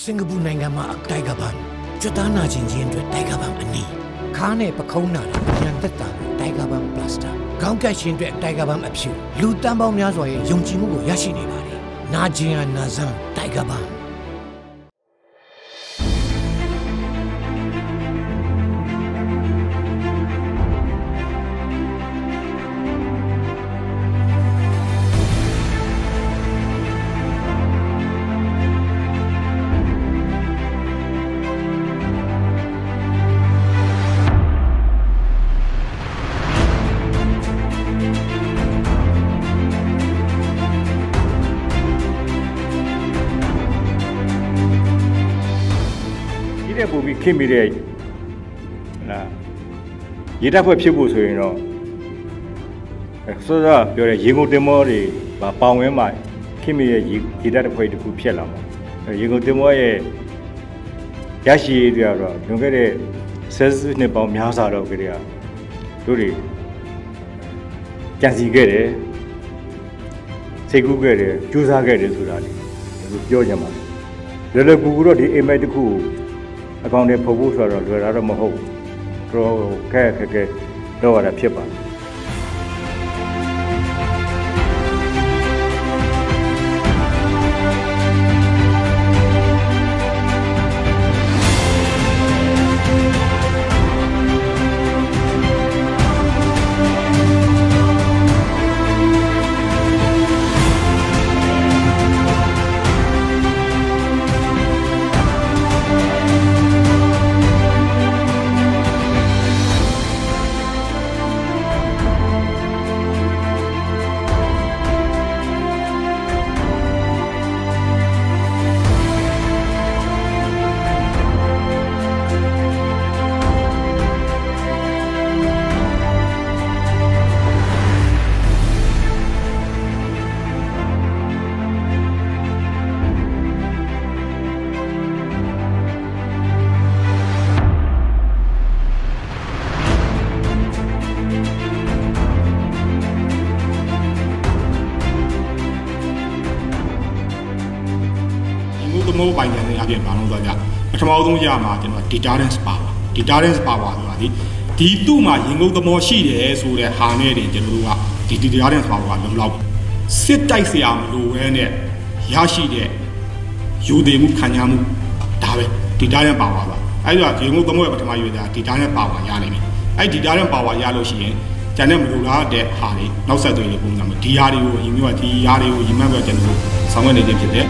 စင်ကာပူနိုင်ငံမှာအတိုက်ကပန်းကျွတ်သားနာကျင်ခြင်းအတွက်တိုက်ကပန်းအနည်းခါးနဲ့ပခုံးနာတာညံသက်တာလို့တိုက်ကပန်းပလတ်စတာခေါင်းကက်ရှင်အတွက်တိုက်ကပန်းအဖြူလူတန်းပေါင်းများစွာရဲ့ယုံကြည်မှုကိုရရှိနေပါတယ်နာကျင်ရနာဆန်းတိုက်ကပန်း ဒီတဲ့ပို့ပြီးခင်မိတဲ့လာရေတပ်ဖွဲ့ဖြစ်ဖို့ဆိုရင်တော့အဲစောစောပြောတဲ့ရေကုန်တင်မောတွေပါပေါင်ဝင်းမှာခင်မိရဲ့ရေရေတပ်တစ်ဖွဲ့တစ်ခုဖြစ်လာမှာအဲရေကုန်တင်မောရဲ့ရရှိရေးတွေကတော့လွန်ခဲ့တဲ့ဆယ်စုနှစ်ပေါင်းများစွာတော့ကြတဲ့တို့တွေကြံစီခဲ့တယ်စိတ်ကူးခဲ့တယ်ကြိုးစားခဲ့တယ်ဆိုတာလေဒီပြောကြမှာလွယ်လွယ်ကူကူတော့ဒီအိမ်မက်တစ်ခုကို အကောင့်တွေဖုတ်ဖို့ဆိုတော့လွယ်တာတော့မဟုတ်ဘူးတော့ခက်ခက်ခဲတော့ရတာဖြစ်ပါတယ် သမုတ်ပိုင်တယ်အပြင်ဘာလို့ဆိုကြပထမဆုံးရမှာကျွန်တော် deterrence power deterrence power ဆိုတာဒီဒီသူ့မှာရင်ငုတ်သမောရှိတယ်ဆိုတဲ့ဟာနဲ့တင်ကျွန်တော်တို့ကဒီ deterrence power ကလုံလောက်စစ်တိုက်စရာမလိုဘဲနဲ့ရရှိတဲ့ယူသေးမှုခံရမှုဒါပဲ deterrence power ပါအဲ့ဒါရင်ငုတ်သမောရဲ့ပထမရွေးတာ deterrence power ရနိုင်ပြီအဲ့ deterrence power ရလို့ရှိရင်ကျန်တဲ့မလိုလားတဲ့ဟာတွေနောက်ဆက်တွဲတွေပုံစံမျိုးဒီဟာတွေကိုရင်မျိုးကဒီဟာတွေကိုရင်မှတ်ပဲကျွန်တော်တို့ဆောင်ရွက်နေခြင်းဖြစ်တယ်